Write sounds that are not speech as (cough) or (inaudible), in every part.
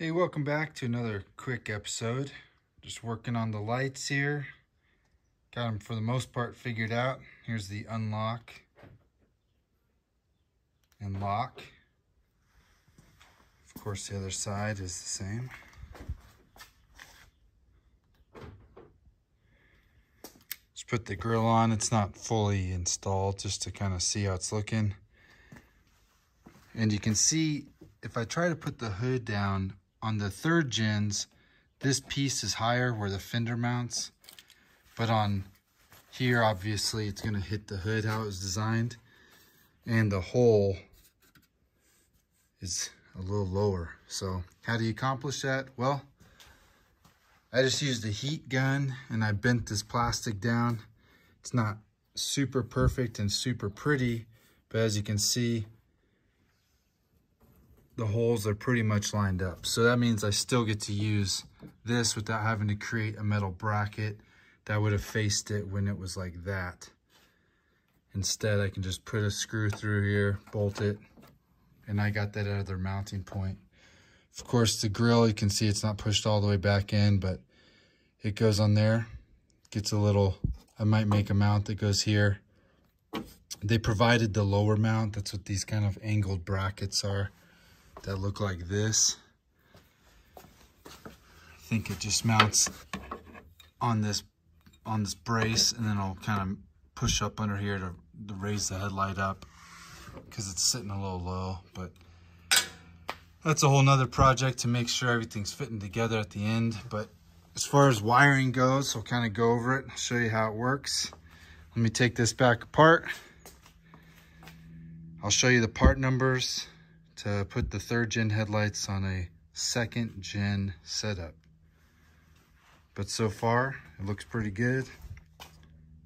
Hey, welcome back to another quick episode. Just working on the lights here. Got them for the most part figured out. Here's the unlock and lock. Of course, the other side is the same. Just put the grill on. It's not fully installed just to kind of see how it's looking. And you can see if I try to put the hood down on the third gens, this piece is higher where the fender mounts. But on here, obviously, it's going to hit the hood how it was designed. And the hole is a little lower. So how do you accomplish that? Well, I just used a heat gun and I bent this plastic down. It's not super perfect and super pretty, but as you can see, the holes are pretty much lined up. So that means I still get to use this without having to create a metal bracket that would have faced it when it was like that. Instead, I can just put a screw through here, bolt it, and I got that other mounting point. Of course, the grill, you can see it's not pushed all the way back in, but it goes on there. Gets a little, I might make a mount that goes here. They provided the lower mount. That's what these kind of angled brackets are that look like this. I think it just mounts on this on this brace and then I'll kind of push up under here to, to raise the headlight up because it's sitting a little low but that's a whole nother project to make sure everything's fitting together at the end but as far as wiring goes I'll kind of go over it show you how it works. Let me take this back apart. I'll show you the part numbers to put the third gen headlights on a second gen setup. But so far, it looks pretty good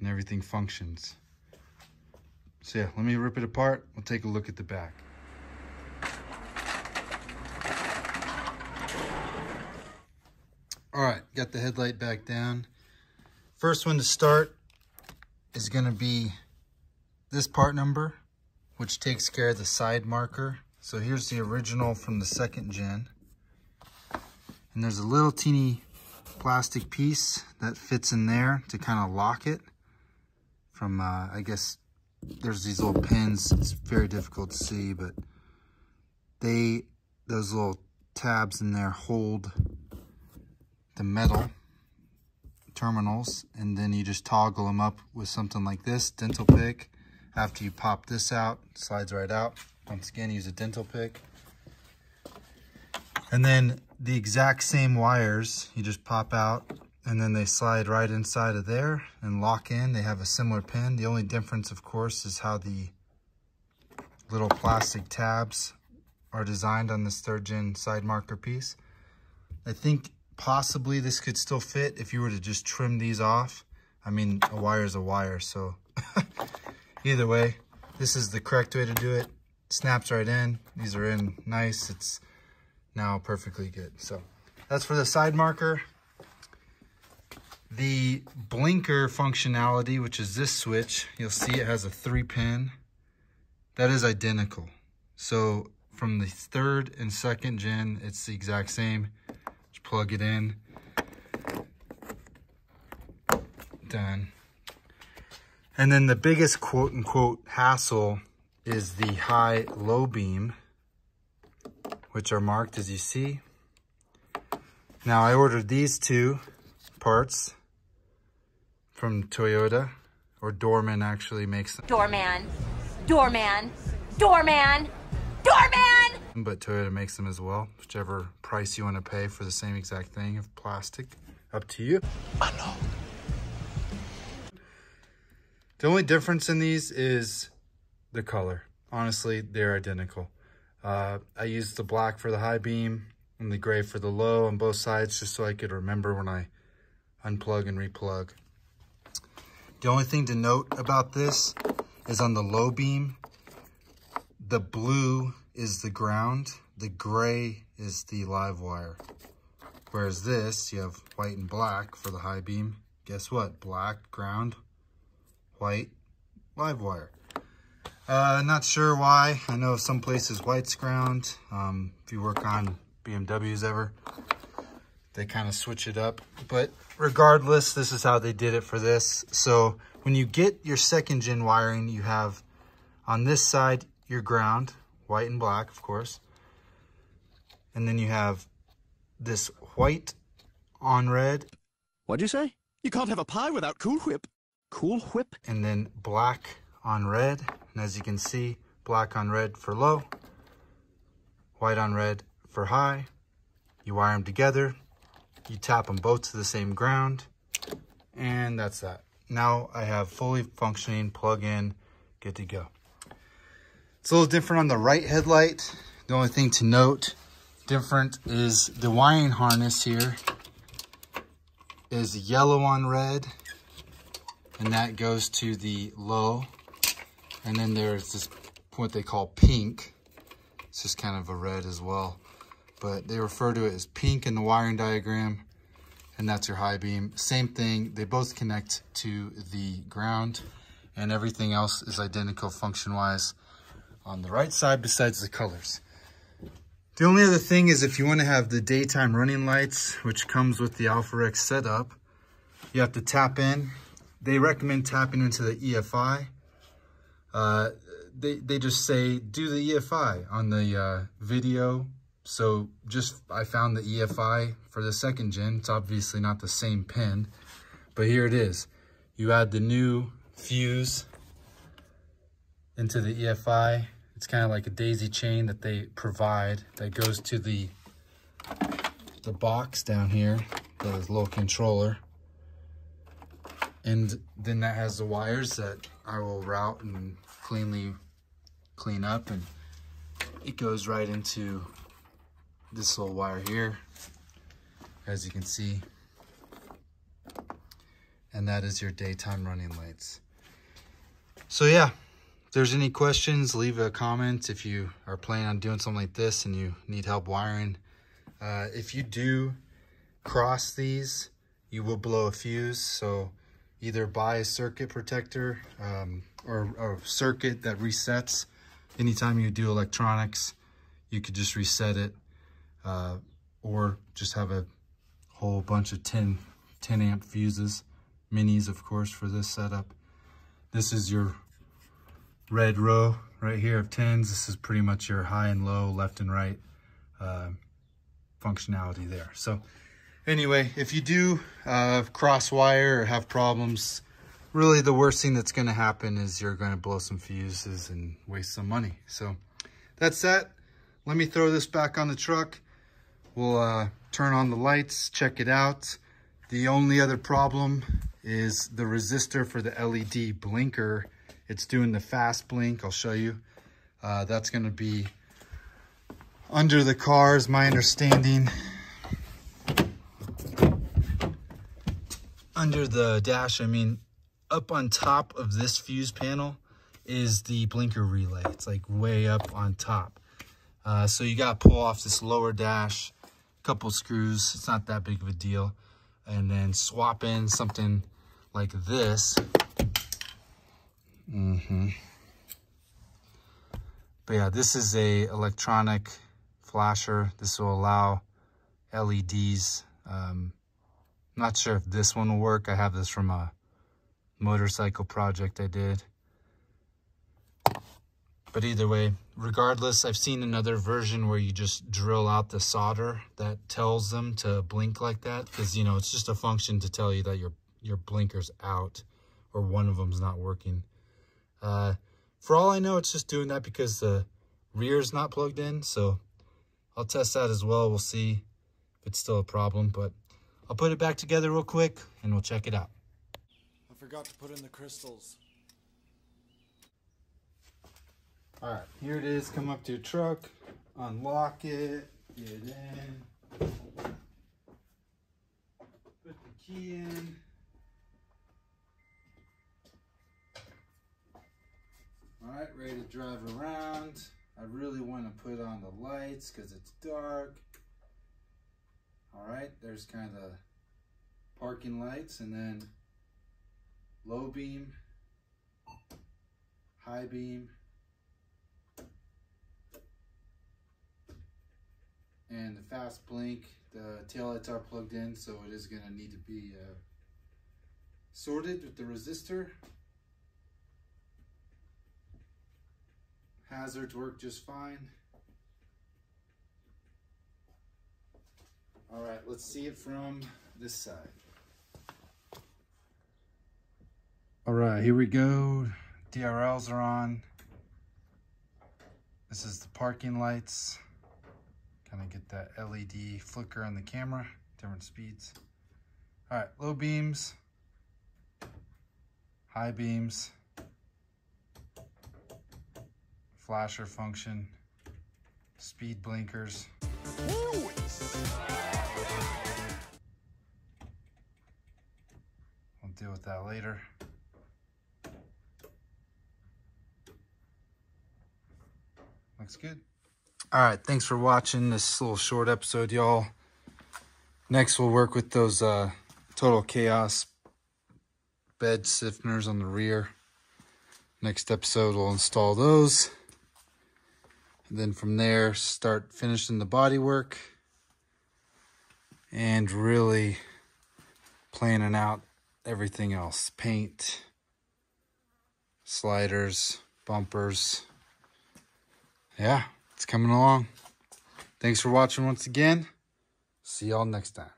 and everything functions. So yeah, let me rip it apart. We'll take a look at the back. All right, got the headlight back down. First one to start is gonna be this part number, which takes care of the side marker so here's the original from the second gen. And there's a little teeny plastic piece that fits in there to kind of lock it from, uh, I guess, there's these little pins. It's very difficult to see, but they, those little tabs in there hold the metal terminals and then you just toggle them up with something like this dental pick after you pop this out slides right out once again, use a dental pick. And then the exact same wires, you just pop out and then they slide right inside of there and lock in. They have a similar pin. The only difference, of course, is how the little plastic tabs are designed on this third gen side marker piece. I think possibly this could still fit if you were to just trim these off. I mean, a wire is a wire, so (laughs) either way, this is the correct way to do it snaps right in. These are in nice. It's now perfectly good. So that's for the side marker. The blinker functionality, which is this switch, you'll see it has a three pin. That is identical. So from the third and second gen, it's the exact same. Just plug it in. Done. And then the biggest quote unquote hassle is the high low beam, which are marked as you see. Now I ordered these two parts from Toyota, or Dorman actually makes them. Doorman, doorman, doorman, doorman! But Toyota makes them as well, whichever price you want to pay for the same exact thing of plastic, up to you. I know. The only difference in these is the color. Honestly, they're identical. Uh, I used the black for the high beam and the gray for the low on both sides just so I could remember when I unplug and replug. The only thing to note about this is on the low beam, the blue is the ground, the gray is the live wire. Whereas this, you have white and black for the high beam. Guess what? Black, ground, white, live wire. Uh, not sure why. I know some places white's ground. Um, if you work on BMWs ever. They kind of switch it up. But regardless, this is how they did it for this. So when you get your second gen wiring, you have on this side your ground, white and black, of course. And then you have this white on red. What'd you say? You can't have a pie without Cool Whip. Cool Whip? And then black on red. And as you can see, black on red for low, white on red for high. You wire them together. You tap them both to the same ground. And that's that. Now I have fully functioning plug-in, good to go. It's a little different on the right headlight. The only thing to note different is the wiring harness here is yellow on red and that goes to the low and then there's this what they call pink it's just kind of a red as well but they refer to it as pink in the wiring diagram and that's your high beam same thing they both connect to the ground and everything else is identical function wise on the right side besides the colors the only other thing is if you want to have the daytime running lights, which comes with the Alpharex setup, you have to tap in. They recommend tapping into the EFI. Uh, they, they just say, do the EFI on the uh, video. So just, I found the EFI for the second gen. It's obviously not the same pin, but here it is. You add the new fuse into the EFI it's kind of like a daisy chain that they provide that goes to the the box down here, the little controller. And then that has the wires that I will route and cleanly clean up and it goes right into this little wire here, as you can see. And that is your daytime running lights. So yeah, if there's any questions, leave a comment if you are planning on doing something like this and you need help wiring. Uh, if you do cross these, you will blow a fuse. So either buy a circuit protector um, or, or a circuit that resets. Anytime you do electronics, you could just reset it uh, or just have a whole bunch of 10, 10 amp fuses, minis, of course, for this setup. This is your red row right here of 10s. This is pretty much your high and low, left and right uh, functionality there. So anyway, if you do uh, cross wire or have problems, really the worst thing that's going to happen is you're going to blow some fuses and waste some money. So that's that. Let me throw this back on the truck. We'll uh, turn on the lights, check it out. The only other problem is the resistor for the LED blinker it's doing the fast blink. I'll show you. Uh, that's going to be under the cars, my understanding. Under the dash, I mean, up on top of this fuse panel is the blinker relay. It's like way up on top. Uh, so you got to pull off this lower dash, couple screws. It's not that big of a deal. And then swap in something like this Mm-hmm. But yeah, this is a electronic flasher. This will allow LEDs. Um, not sure if this one will work. I have this from a motorcycle project I did. But either way, regardless, I've seen another version where you just drill out the solder that tells them to blink like that. Because, you know, it's just a function to tell you that your, your blinker's out or one of them's not working. Uh, for all I know, it's just doing that because the rear is not plugged in. So I'll test that as well. We'll see if it's still a problem. But I'll put it back together real quick and we'll check it out. I forgot to put in the crystals. All right, here it is. Come up to your truck, unlock it, get it in, put the key in. All right, ready to drive around. I really want to put on the lights because it's dark. All right, there's kind of the parking lights and then low beam, high beam, and the fast blink. The taillights are plugged in, so it is going to need to be uh, sorted with the resistor. Hazards work just fine. All right, let's see it from this side. All right, here we go. DRLs are on. This is the parking lights. Kind of get that LED flicker on the camera, different speeds. All right, low beams, high beams, flasher function, speed blinkers. We'll deal with that later. Looks good. All right, thanks for watching this little short episode, y'all. Next, we'll work with those uh, Total Chaos bed stiffeners on the rear. Next episode, we'll install those. And then from there, start finishing the body work. And really planning out everything else. Paint, sliders, bumpers. Yeah, it's coming along. Thanks for watching once again. See y'all next time.